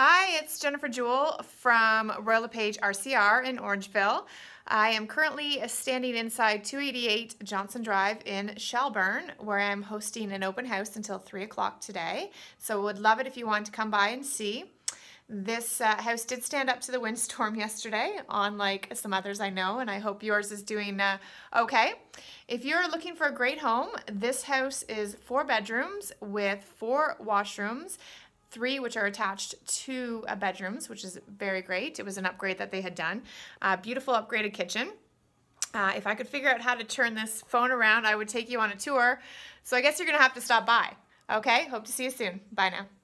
Hi, it's Jennifer Jewell from Royal LePage RCR in Orangeville. I am currently standing inside 288 Johnson Drive in Shelburne, where I'm hosting an open house until 3 o'clock today. So would love it if you want to come by and see. This uh, house did stand up to the windstorm yesterday, unlike some others I know, and I hope yours is doing uh, okay. If you're looking for a great home, this house is four bedrooms with four washrooms, three which are attached to uh, bedrooms, which is very great. It was an upgrade that they had done. Uh, beautiful upgraded kitchen. Uh, if I could figure out how to turn this phone around, I would take you on a tour. So I guess you're going to have to stop by. Okay, hope to see you soon. Bye now.